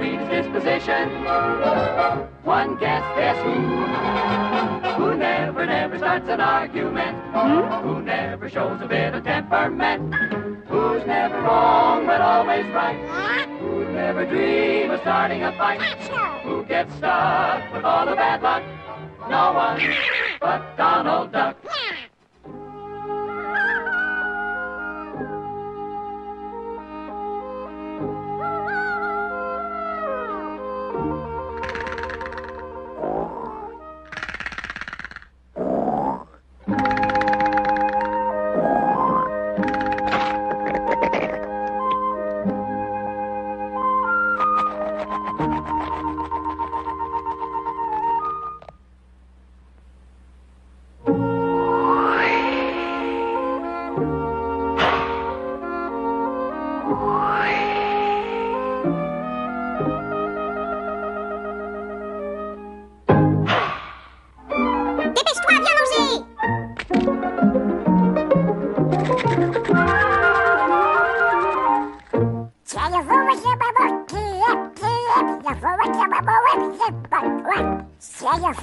sweetest disposition. One guess, guess who? Who never, never starts an argument. Who never shows a bit of temperament. Who's never wrong but always right. Who never dream of starting a fight. Who gets stuck with all the bad luck. No one but Donald Duck. Qu'est-ce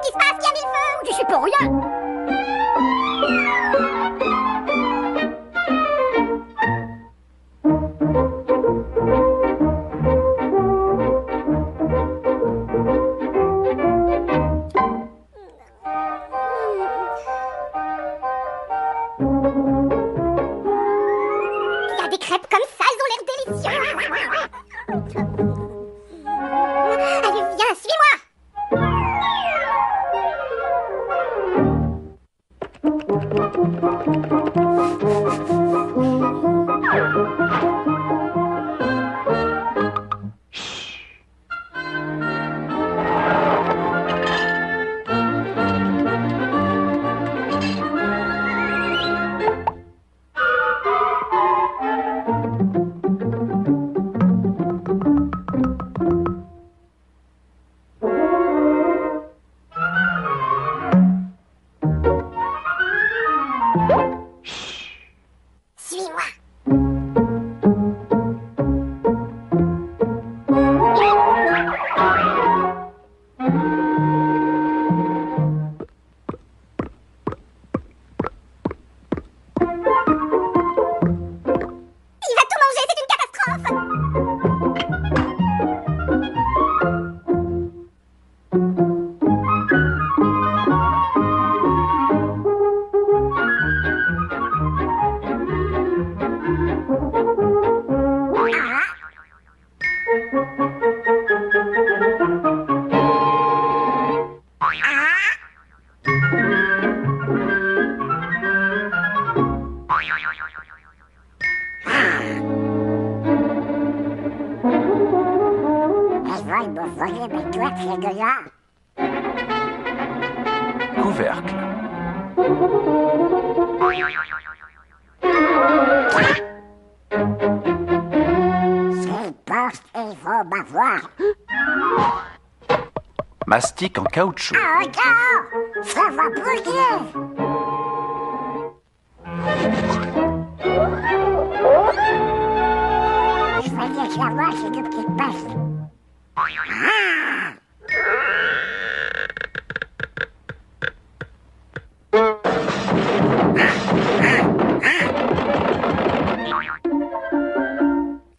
qui se passe, Camille Je suis pour rien Música Il va Couvercle. S'il pense qu'il faut m'avoir Mastic en caoutchouc. encore, ça va brûler Je vais dire que la voix, c'est deux petites passes.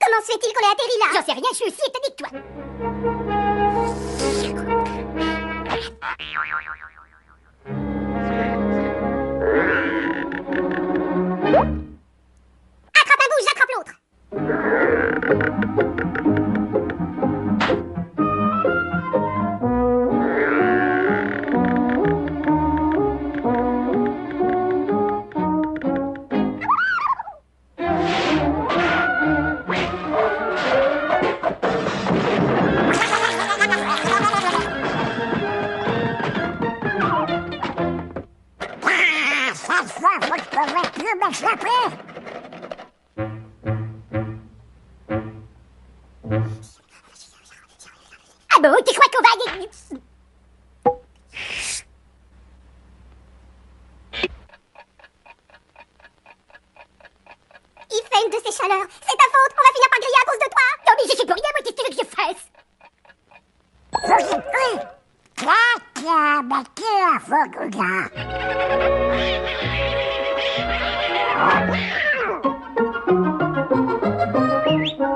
Comment se fait-il qu'on ait atterri là? J'en sais rien, je suis aussi voiture m'a frappé Ah bon, tu crois qu'on va aller... Il fait une de ces chaleurs. C'est ta faute. On va finir par griller à cause de toi. Non mais je suis pour rien, moi, qu'est-ce que tu veux que je fasse? Claque, claque, Thank you.